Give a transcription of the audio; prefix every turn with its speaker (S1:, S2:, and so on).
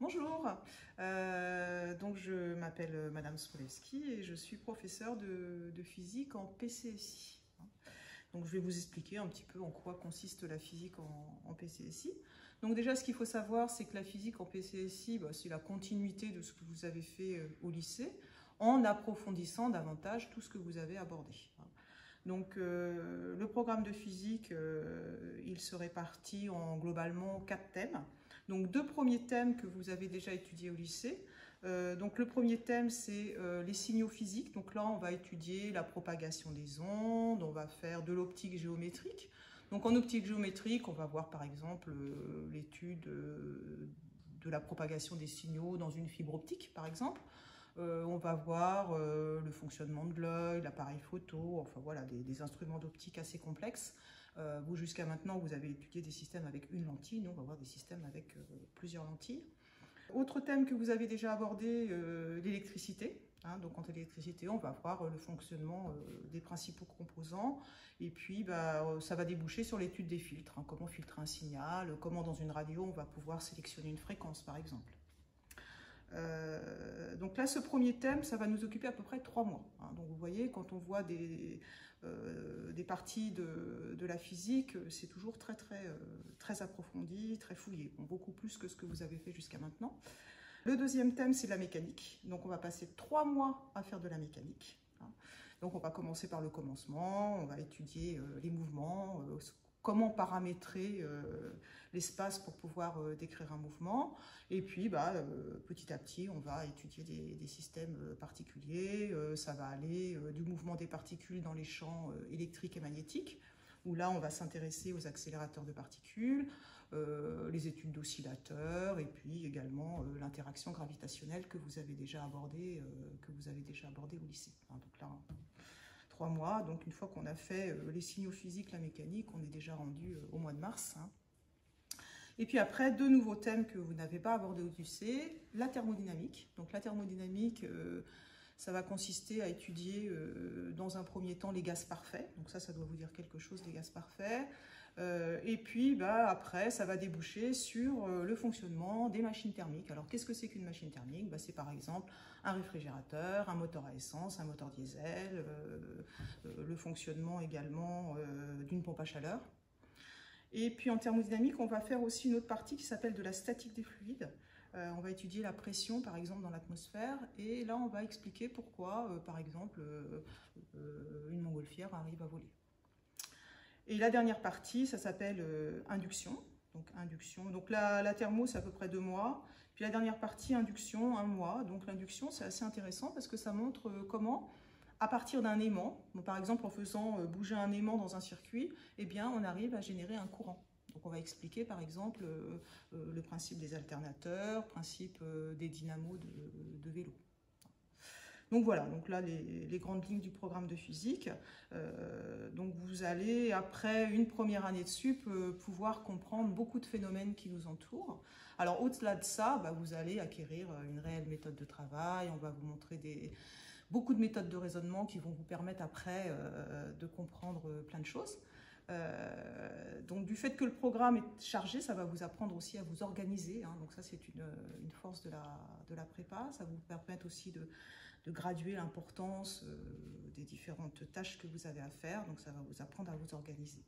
S1: Bonjour, euh, donc je m'appelle Madame Smolewski et je suis professeure de, physique en PCSI. Donc je vais vous expliquer un petit peu en quoi consiste la physique en, PCSI. Donc déjà ce qu'il faut savoir c'est que la physique en PCSI bah, c'est la continuité de ce que vous avez fait euh, au lycée en approfondissant davantage tout ce que vous avez abordé. Donc euh, le programme de physique, il se répartit en globalement quatre thèmes. Donc deux premiers thèmes que vous avez déjà étudiés au lycée. Euh, le premier thème c'est euh, les signaux physiques. Donc là on va étudier la propagation des ondes, on va faire de l'optique géométrique. Donc en optique géométrique on va voir par exemple euh, l'étude de la propagation des signaux dans une fibre optique par exemple. On va voir le fonctionnement de l'œil, l'appareil photo, enfin voilà, des instruments d'optique assez complexes. Euh, vous, jusqu'à maintenant, vous avez étudié des systèmes avec une lentille. Nous, on va voir des systèmes avec euh, plusieurs lentilles. Autre thème que vous avez déjà abordé, euh, l'électricité. Hein. donc en électricité, on va voir le fonctionnement des principaux composants. Et puis, bah, ça va déboucher sur l'étude des filtres. Hein. comment filtrer un signal, comment dans une radio, on va pouvoir sélectionner une fréquence, par exemple. Euh, donc là, ce premier thème, ça va nous occuper à peu près trois mois. Hein. Donc vous voyez, quand on voit des, euh, des parties de, de, la physique, c'est toujours très très euh, très approfondi, très fouillé, beaucoup plus que ce que vous avez fait jusqu'à maintenant. Le deuxième thème, c'est la mécanique. Donc on va passer trois mois à faire de la mécanique. Hein. Donc on va commencer par le commencement, on va étudier les mouvements, comment paramétrer euh, l'espace pour pouvoir euh, décrire un mouvement. Et puis, bah, euh, petit à petit, on va étudier des, systèmes particuliers. ça va aller du mouvement des particules dans les champs électriques et magnétiques, où là, on va s'intéresser aux accélérateurs de particules, les études d'oscillateurs, et puis également l'interaction gravitationnelle que vous avez déjà abordée, que vous avez déjà abordé au lycée. Hein, donc là, mois. Donc une fois qu'on a fait euh, les signaux physiques, la mécanique, on est déjà rendu euh, au mois de mars. Hein. Et puis après, deux nouveaux thèmes que vous n'avez pas abordés au lycée, la thermodynamique. Donc la thermodynamique, euh, ça va consister à étudier dans un premier temps les gaz parfaits. Donc ça, ça doit vous dire quelque chose, les gaz parfaits. Et puis bah, après, ça va déboucher sur le fonctionnement des machines thermiques. Alors qu'est-ce que c'est qu'une machine thermique? Bah, C'est par exemple un réfrigérateur, un moteur à essence, un moteur diesel, le fonctionnement également euh, d'une pompe à chaleur. Et puis en thermodynamique, on va faire aussi une autre partie qui s'appelle de la statique des fluides. Euh, on va étudier la pression, par exemple, dans l'atmosphère. Et là, on va expliquer pourquoi, euh, par exemple, une montgolfière arrive à voler. Et la dernière partie, ça s'appelle induction. Donc induction. Donc la, la thermo, c'est à peu près deux mois. Puis la dernière partie, induction, un mois. Donc l'induction, c'est assez intéressant parce que ça montre comment à partir d'un aimant, par exemple en faisant euh, bouger un aimant dans un circuit, eh bien, on arrive à générer un courant. Donc on va expliquer par exemple euh, euh, le principe des alternateurs, principe des dynamos de, vélo. Donc voilà, donc là les, grandes lignes du programme de physique. donc vous allez, après une première année de sup, pouvoir comprendre beaucoup de phénomènes qui nous entourent. Alors au-delà de ça, bah, vous allez acquérir une réelle méthode de travail, on va vous montrer beaucoup de méthodes de raisonnement qui vont vous permettre après euh, de comprendre euh, plein de choses. Euh, donc du fait que le programme est chargé, ça va vous apprendre aussi à vous organiser. Hein. donc ça c'est une, force de la, prépa. Ça va vous permettre aussi de, de graduer l'importance des différentes tâches que vous avez à faire. Donc ça va vous apprendre à vous organiser.